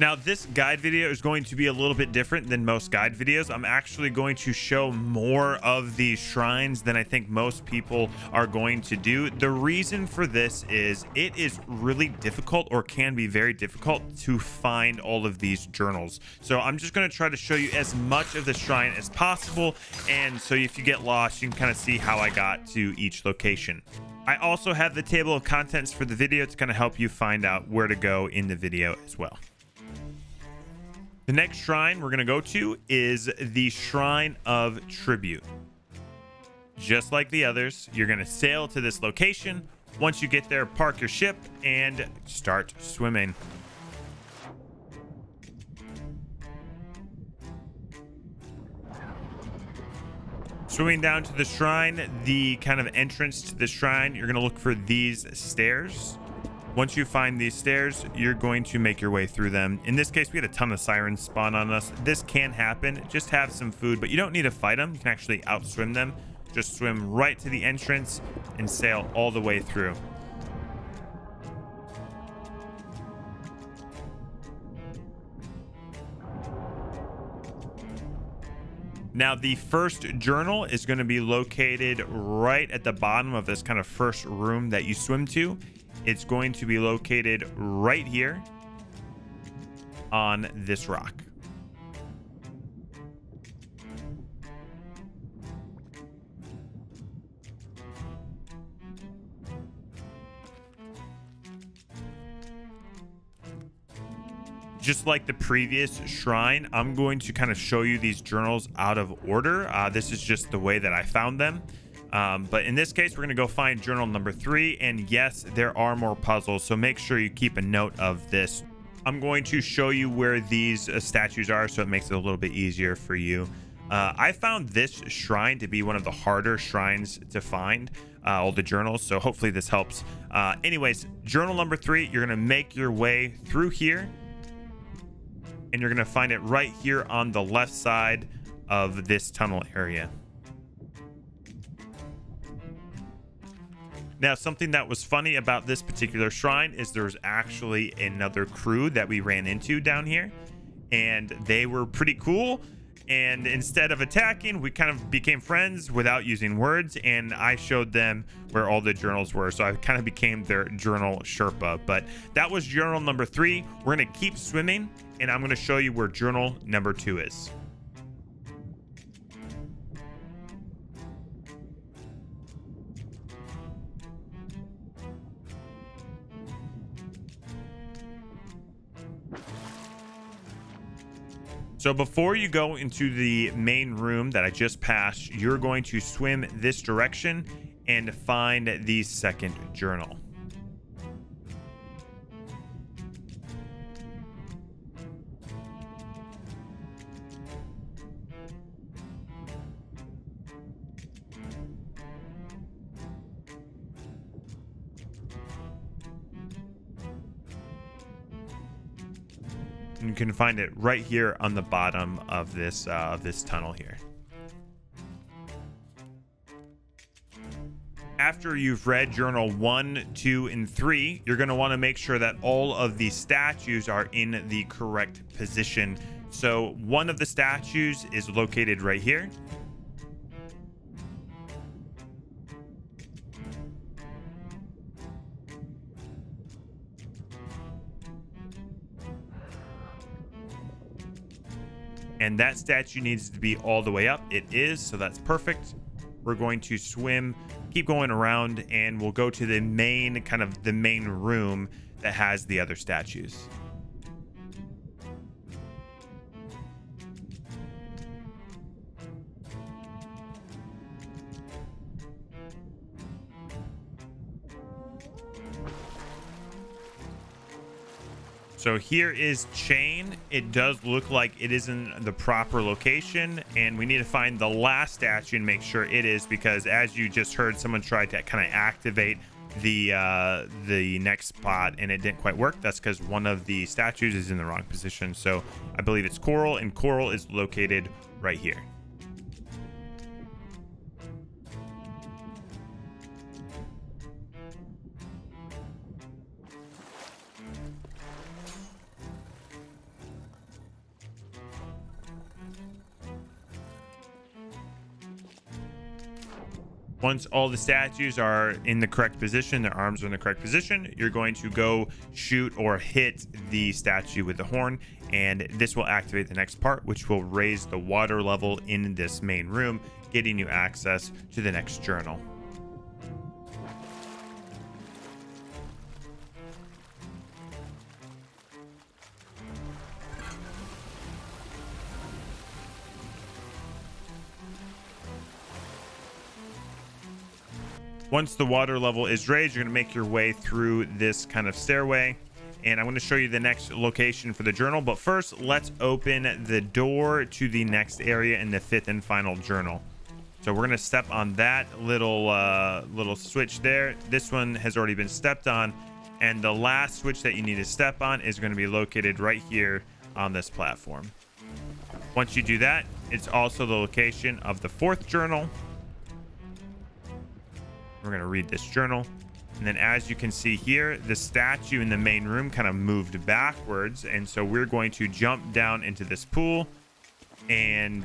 Now, this guide video is going to be a little bit different than most guide videos. I'm actually going to show more of these shrines than I think most people are going to do. The reason for this is it is really difficult or can be very difficult to find all of these journals. So I'm just going to try to show you as much of the shrine as possible. And so if you get lost, you can kind of see how I got to each location. I also have the table of contents for the video to kind of help you find out where to go in the video as well. The next shrine we're going to go to is the Shrine of Tribute. Just like the others, you're going to sail to this location. Once you get there, park your ship and start swimming. Swimming down to the shrine, the kind of entrance to the shrine, you're going to look for these stairs. Once you find these stairs, you're going to make your way through them. In this case, we had a ton of sirens spawn on us. This can happen. Just have some food, but you don't need to fight them. You can actually outswim them. Just swim right to the entrance and sail all the way through. Now, the first journal is going to be located right at the bottom of this kind of first room that you swim to. It's going to be located right here on this rock. just like the previous shrine, I'm going to kind of show you these journals out of order. Uh, this is just the way that I found them. Um, but in this case, we're going to go find journal number three. And yes, there are more puzzles. So make sure you keep a note of this. I'm going to show you where these uh, statues are so it makes it a little bit easier for you. Uh, I found this shrine to be one of the harder shrines to find, uh, all the journals. So hopefully this helps. Uh, anyways, journal number three, you're going to make your way through here. And you're going to find it right here on the left side of this tunnel area. Now, something that was funny about this particular shrine is there's actually another crew that we ran into down here, and they were pretty cool. And instead of attacking, we kind of became friends without using words, and I showed them where all the journals were. So I kind of became their journal Sherpa. But that was journal number three. We're going to keep swimming, and I'm going to show you where journal number two is. So before you go into the main room that I just passed, you're going to swim this direction and find the second journal. You can find it right here on the bottom of this uh, of this tunnel here. After you've read journal one, two, and three, you're going to want to make sure that all of the statues are in the correct position. So one of the statues is located right here. And that statue needs to be all the way up. It is, so that's perfect. We're going to swim, keep going around, and we'll go to the main, kind of the main room that has the other statues. So here is chain. It does look like it is in the proper location and we need to find the last statue and make sure it is because as you just heard, someone tried to kind of activate the uh, the next spot and it didn't quite work. That's because one of the statues is in the wrong position. So I believe it's coral and coral is located right here. Once all the statues are in the correct position, their arms are in the correct position, you're going to go shoot or hit the statue with the horn, and this will activate the next part, which will raise the water level in this main room, getting you access to the next journal. Once the water level is raised, you're going to make your way through this kind of stairway. And I'm going to show you the next location for the journal. But first, let's open the door to the next area in the fifth and final journal. So we're going to step on that little uh, little switch there. This one has already been stepped on. And the last switch that you need to step on is going to be located right here on this platform. Once you do that, it's also the location of the fourth journal. We're going to read this journal. And then as you can see here, the statue in the main room kind of moved backwards. And so we're going to jump down into this pool. And,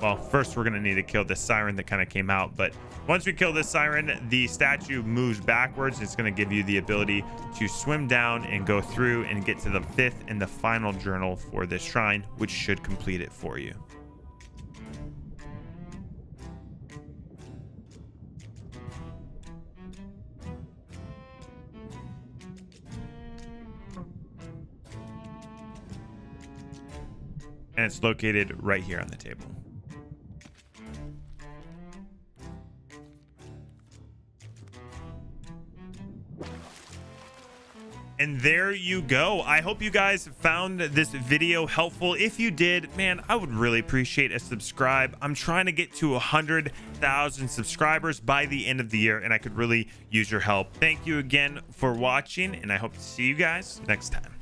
well, first we're going to need to kill this siren that kind of came out. But once we kill this siren, the statue moves backwards. It's going to give you the ability to swim down and go through and get to the fifth and the final journal for this shrine, which should complete it for you. And it's located right here on the table. And there you go. I hope you guys found this video helpful. If you did, man, I would really appreciate a subscribe. I'm trying to get to 100,000 subscribers by the end of the year, and I could really use your help. Thank you again for watching, and I hope to see you guys next time.